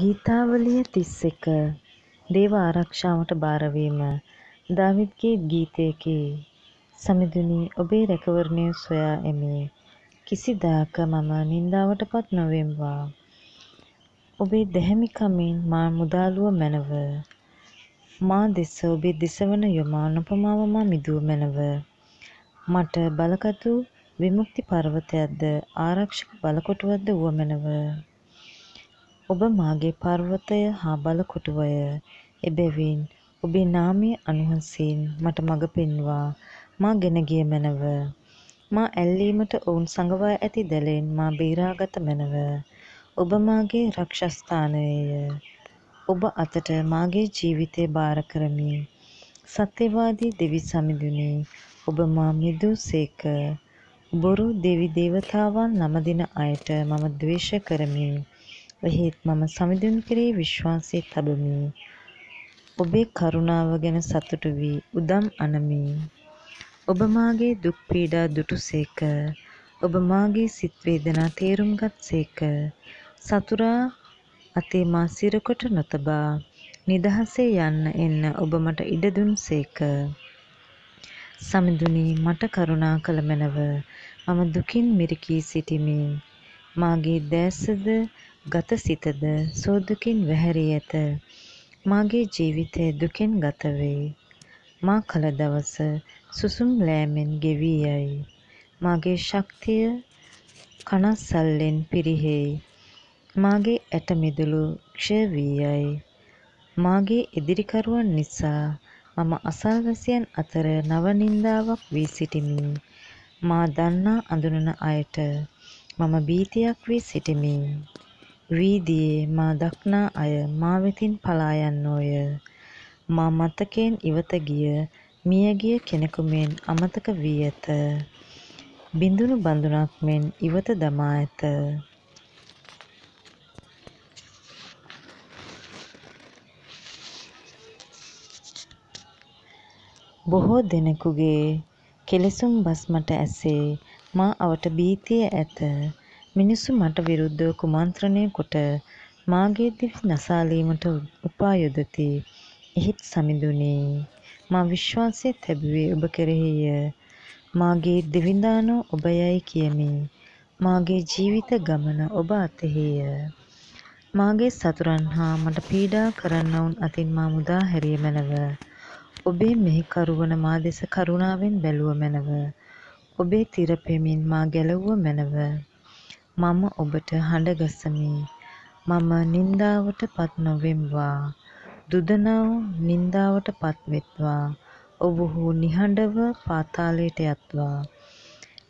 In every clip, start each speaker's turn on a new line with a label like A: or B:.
A: ගීතාවලිය තිස් එක දේව ආරක්ෂාවට භාරවීම දාවිද්ගේ ගීතයකි. සමිඳුනි ඔබේ රැකවරණය සොයා එමි. කිසිදාක මම නින්දාවට පත් නොවෙම්වා. ඔබේ දැහැමිකමින් මා මුදාළුව මැනව. මා දෙස ඔබේ දෙසවන යොමා නොපමාව මා මිදුව මැනව. මට බලගතු විමුක්ති පර්වතයක්ද ආරක්ෂක බලකොටුවක්ද වුව මැනව. ඔබ මාගේ පර්වතය හා බලකොටුවය. එබැවින් ඔබේ නාමය අනුහසින් මට මඟ පෙන්වා මා ගෙන ගිය මැනව. මා ඇල්ලීමට ඔවුන් සඟවා ඇති දැලෙන් මා බේරාගත මැනව. ඔබ මාගේ රක්ෂස්ථානයය. ඔබ අතට මාගේ ජීවිතය භාර කරමි. සත්‍යවාදී දෙවි සමිඳුනි ඔබ මා මිදූ සේක. බොරු දෙවි දේවතාවන් නමදින අයට මම ද්වේෂ කරමි. එහෙත් මම සමිඳුන් කෙරෙහි විශ්වාසය තබමි. ඔබේ කරුණාව ගැන සතුටු වී උදම් අනමි. ඔබ මාගේ දුක් පීඩා දුටු සේක. ඔබ මාගේ සිත් වේදනා තේරුම් ගත් සේක. සතුරා අතේ මා සිරකොට නොතබා නිදහසේ යන්න එන්න ඔබ මට ඉඩ දුන් සේක. සමිඳුනි මට කරුණා කළ මැනව. මම දුකින් මිරිකී සිටිමි. මාගේ දෑසද ගත සිතද සෝදුකින් වැහැරී ඇත. මාගේ ජීවිතය දුකෙන් ගත වේ. මා කල දවස සුසුම් ලෑමෙන් ගෙවී යයි. මාගේ ශක්තිය කනස්සල්ලෙන් පිරිහෙයි. මාගේ ඇට මිදුළු ක්ෂය වී යයි. මාගේ ඉදිරිකරුවන් නිසා මම අසල්වැසියන් අතර නව නින්දාවක් වී සිටිමි. මා දන්නා අඳුනන අයට මම භීතියක් වී සිටිමි. වීදියේ මා දක්නා අය මා වෙතින් පලා යන්නෝය. මා මතකයෙන් ඉවත ගිය මියගිය කෙනෙකු මෙන් අමතක වී ඇත. බිඳුනු බඳුනක් මෙන් ඉවත දමා ඇත. බොහෝ දෙනෙකුගේ කෙලෙසුම් බස් මට ඇසේ. මා අවට භීතිය ඇත. මිනිස්සු මට විරුද්ධව කුමන්ත්‍රණය කොට මාගේ දිවි නසාලීමට උපා යොදති. එහෙත් සමිඳුනි මා විශ්වාසය තැබුවේ ඔබ කෙරෙහිය. මාගේ දෙවිඳානෝ ඔබ යැයි කියමි. මාගේ ජීවිත ගමන ඔබ අතෙහිය. මාගේ සතුරන් හා මට පීඩා කරන්නවුන් අතින් මා මුදා හැරිය මැනව. ඔබේ මෙහෙකරුවන මා දෙස කරුණාවෙන් බැලුව මැනව. ඔබේ තිර පෙමින් මා ගැලවුව මැනව. මම ඔබට හඬ ගසමි. මම නින්දාවට පත් නොවෙම්වා. දුදනව් නින්දාවට පත් වෙත්වා. ඔවුහු නිහඬව පාතාලයට යත්වා.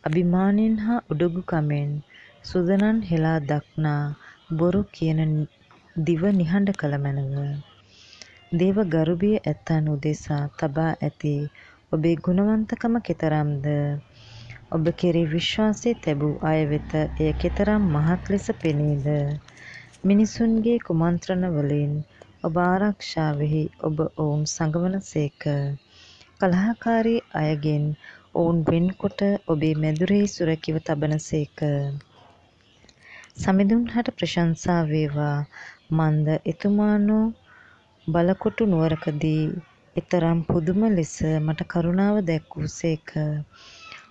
A: අභිමානයෙන් හා උඩඟුකමෙන් සුදනන් හෙලා දක්නා බොරු කියන දිව නිහඬ කළ මැනව. දේව ගරුබිය ඇත්තන් උදෙසා තබා ඇති ඔබේ ගුණවන්තකම කෙතරම්ද ඔබ කෙරෙහි විශ්වාසය තැබූ අය වෙත එය කෙතරම් මහත් ලෙස පෙනේද? මිනිසුන්ගේ කුමන්ත්‍රණ වලින් ඔබ ආරක්ෂාවෙහි ඔබ ඔවුන් සඟවන සේක. කලහකාරී අයගෙන් ඔවුන් වෙන්කොට ඔබේ මැදුරෙහි සුරැකිව තබන සේක. සමිඳුන් හට ප්‍රශංසා වේවා. මන්ද එතුමානෝ බලකොටු නුවරකදී එතරම් පුදුම ලෙස මට කරුණාව දැක්වූ සේක.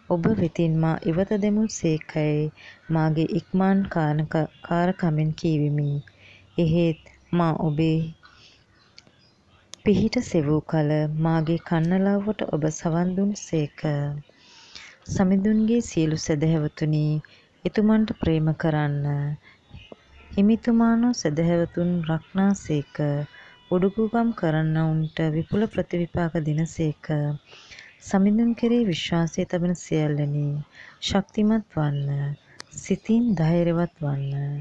A: ඔබ වෙතින් මා ඉවත දෙමු සේකැයි මාගේ ඉක්මාන් කාරකමෙන් කීවිමි. එහෙත් මා ඔබේ පිහිට සෙවූ කල මාගේ කන්නලව්වට ඔබ සවන් දුන් සේක. සමිඳුන්ගේ සියලු සැදැහැවතුනි එතුමන්ට ප්‍රේම කරන්න. හිමිතුමානෝ සැදැහැවතුන් රක්නා සේක. උඩුකුකම් කරන්නවුන්ට විපුල ප්‍රතිවිපාක දින සේක. සමිඳුන් කෙරෙහි විශ්වාසය තබන සියල්ලනි ශක්තිමත් වන්න. සිතින් ධෛර්යවත් වන්න.